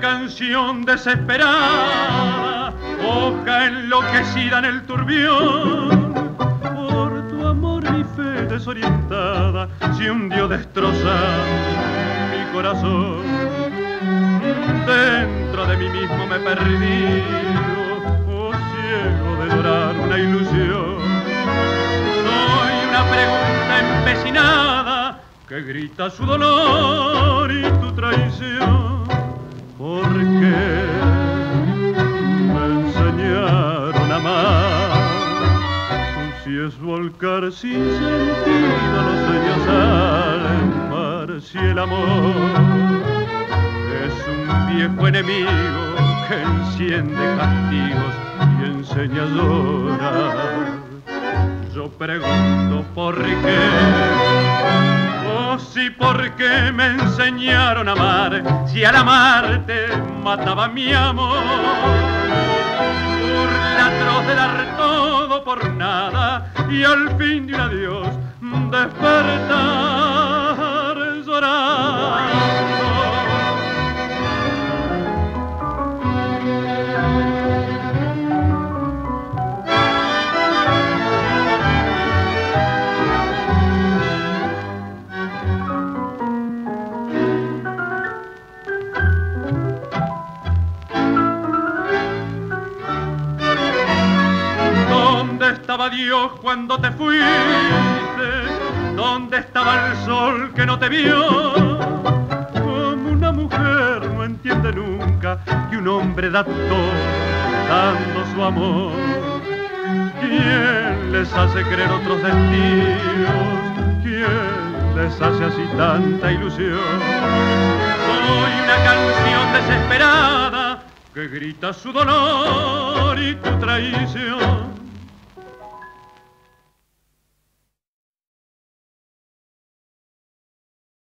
canción desesperada, hoja enloquecida en el turbión. Por tu amor mi fe desorientada se hundió destrozando mi corazón. Dentro de mí mismo me perdí, oh ciego de dorar una ilusión. Soy una pregunta empecinada que grita su dolor y tu traición. Sin sentido los sueños al mar, si el amor es un viejo enemigo que enciende castigos y enseña a llorar. Yo pregunto por qué, oh sí, por qué me enseñaron a amar, si al amarte mataba mi amor. Burla atroz todo por y al fin de un adiós despertar ¿Dónde estaba Dios cuando te fuiste? ¿Dónde estaba el sol que no te vio? Como una mujer no entiende nunca que un hombre da todo dando su amor. ¿Quién les hace creer otros destinos? ¿Quién les hace así tanta ilusión? Soy una canción desesperada que grita su dolor y tu traición